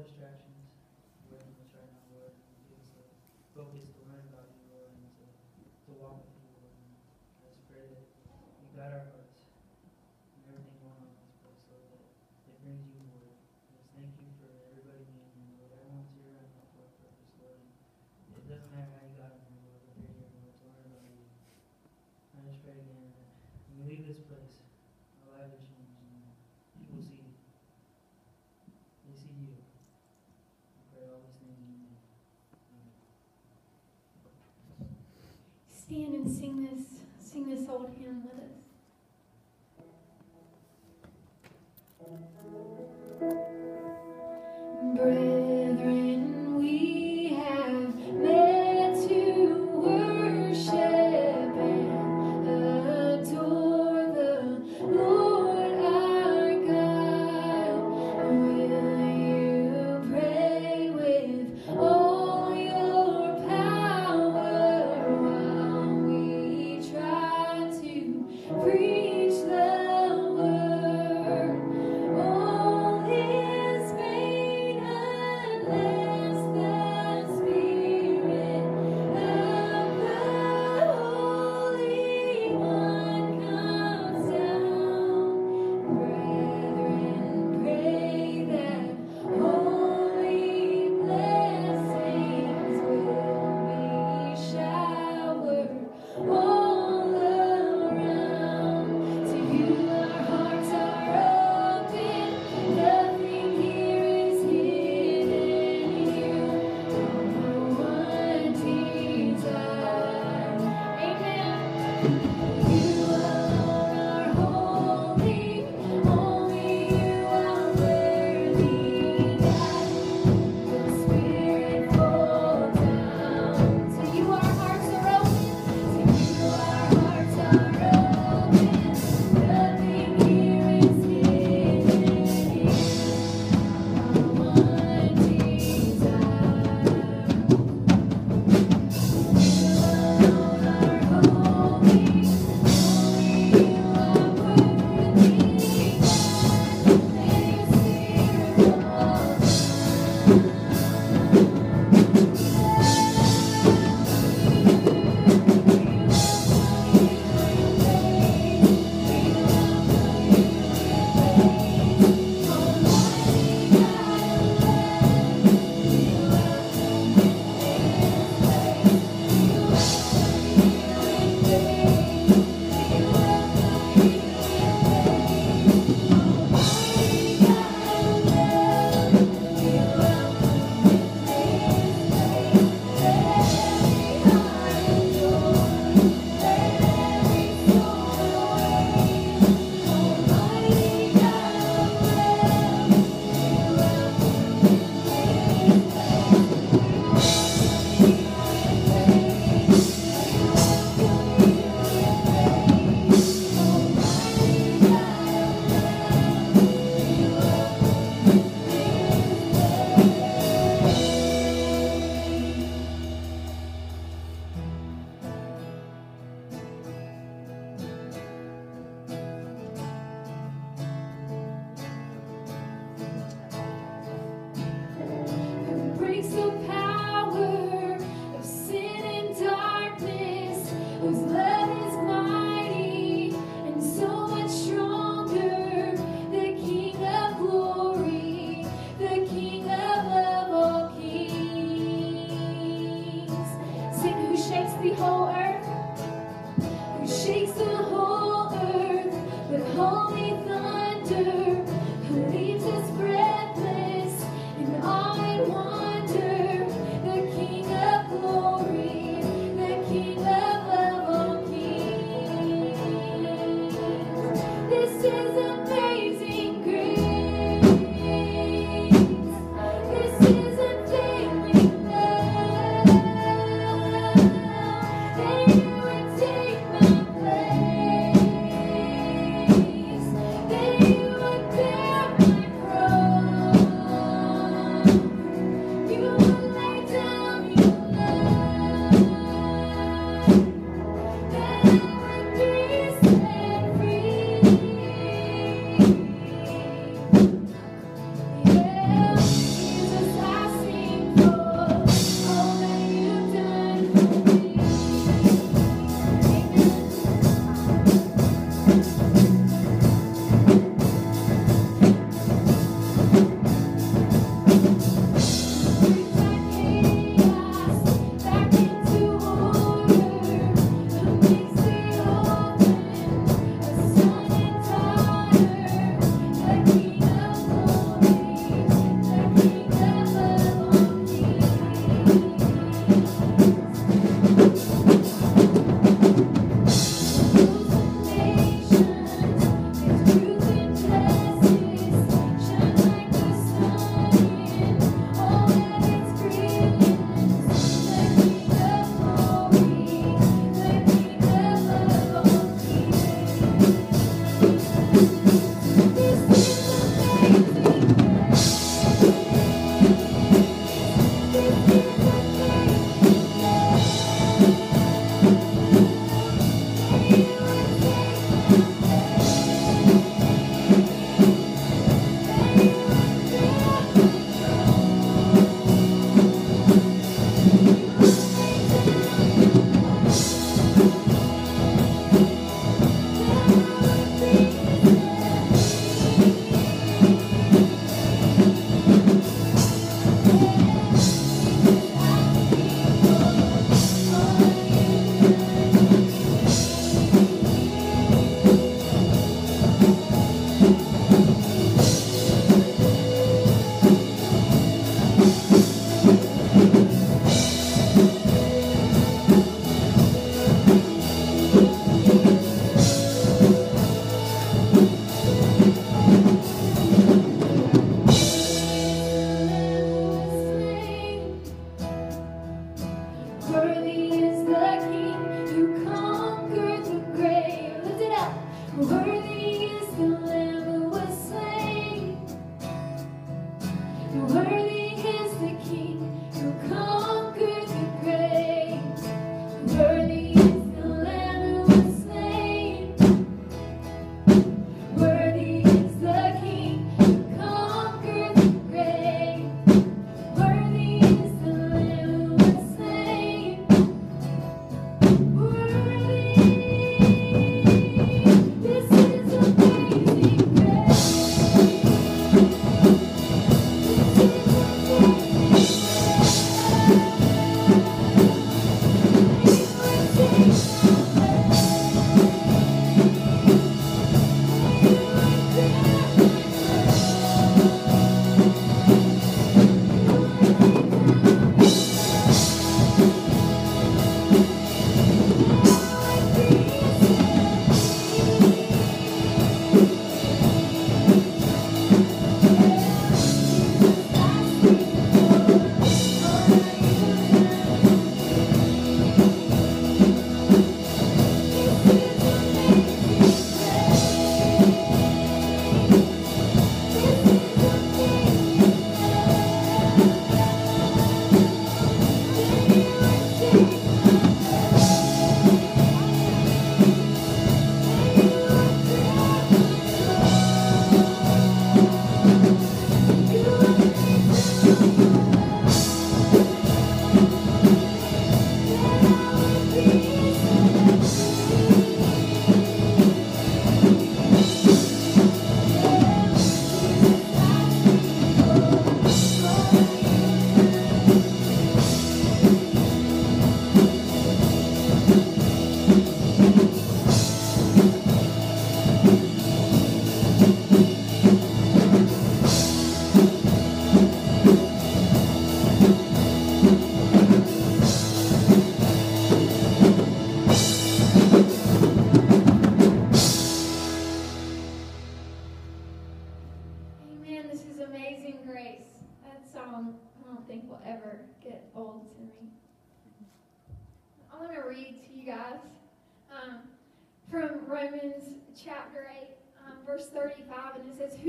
distractions, We're in this right now, Lord, and us a focused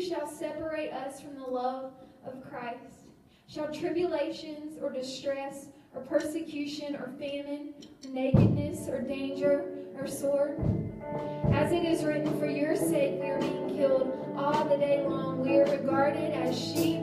Shall separate us from the love of Christ? Shall tribulations or distress or persecution or famine, nakedness or danger or sword? As it is written, For your sake we are being killed all the day long. We are regarded as sheep